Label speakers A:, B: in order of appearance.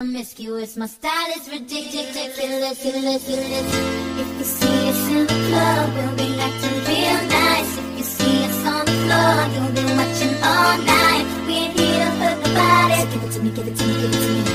A: promiscuous. My style is ridiculous, ridiculous, ridiculous. If you see us in the club, we'll be acting real nice. If you see us on the floor, you'll be watching all night. We ain't here to hurt nobody. So give it to me, give it to me, give it to me.